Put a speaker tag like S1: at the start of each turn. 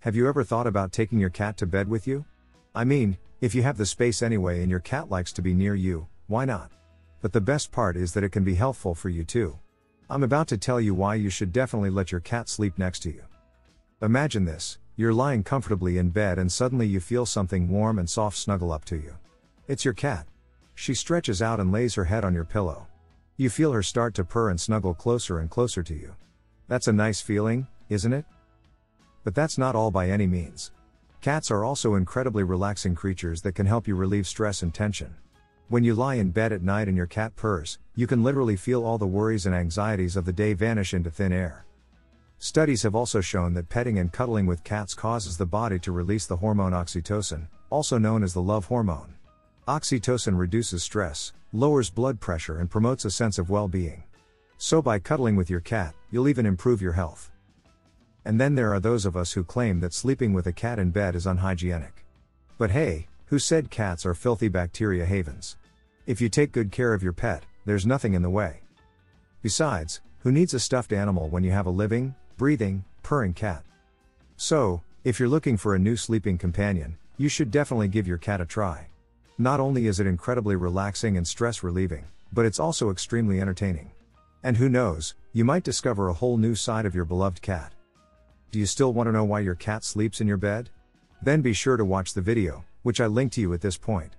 S1: Have you ever thought about taking your cat to bed with you? I mean, if you have the space anyway and your cat likes to be near you, why not? But the best part is that it can be helpful for you too. I'm about to tell you why you should definitely let your cat sleep next to you. Imagine this you're lying comfortably in bed and suddenly you feel something warm and soft snuggle up to you. It's your cat. She stretches out and lays her head on your pillow. You feel her start to purr and snuggle closer and closer to you. That's a nice feeling, isn't it? But that's not all by any means. Cats are also incredibly relaxing creatures that can help you relieve stress and tension. When you lie in bed at night and your cat purrs, you can literally feel all the worries and anxieties of the day vanish into thin air. Studies have also shown that petting and cuddling with cats causes the body to release the hormone oxytocin, also known as the love hormone. Oxytocin reduces stress, lowers blood pressure, and promotes a sense of well being. So, by cuddling with your cat, you'll even improve your health. And then there are those of us who claim that sleeping with a cat in bed is unhygienic. But hey, who said cats are filthy bacteria havens? If you take good care of your pet, there's nothing in the way. Besides, who needs a stuffed animal when you have a living, breathing, purring cat. So, if you're looking for a new sleeping companion, you should definitely give your cat a try. Not only is it incredibly relaxing and stress relieving, but it's also extremely entertaining. And who knows, you might discover a whole new side of your beloved cat. Do you still want to know why your cat sleeps in your bed? Then be sure to watch the video, which I link to you at this point.